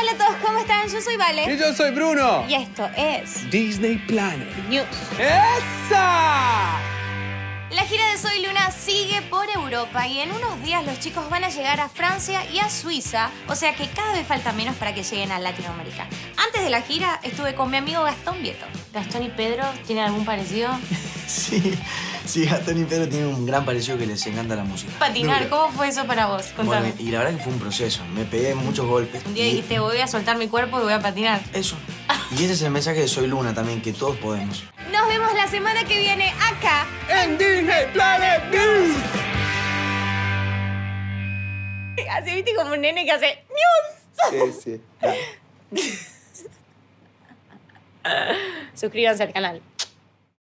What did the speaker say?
Hola a todos, ¿cómo están? Yo soy Vale. Y yo soy Bruno. Y esto es Disney Planet. News. ¡Esa! La gira de Soy Luna sigue por Europa y en unos días los chicos van a llegar a Francia y a Suiza, o sea que cada vez falta menos para que lleguen a Latinoamérica. Antes de la gira estuve con mi amigo Gastón Vieto. ¿Gastón y Pedro tienen algún parecido? Sí, sí, Gastón y Pedro tienen un gran parecido que les encanta la música. Patinar. ¿cómo fue eso para vos? Contame. Bueno, y la verdad que fue un proceso. Me pegué muchos golpes. Un día y dijiste, voy a soltar mi cuerpo y voy a patinar. Eso. Y ese es el mensaje de Soy Luna también, que todos podemos. Nos vemos la semana que viene acá. En Disney Planet News. Así viste como un nene que hace news. Sí, sí. Suscríbanse al canal.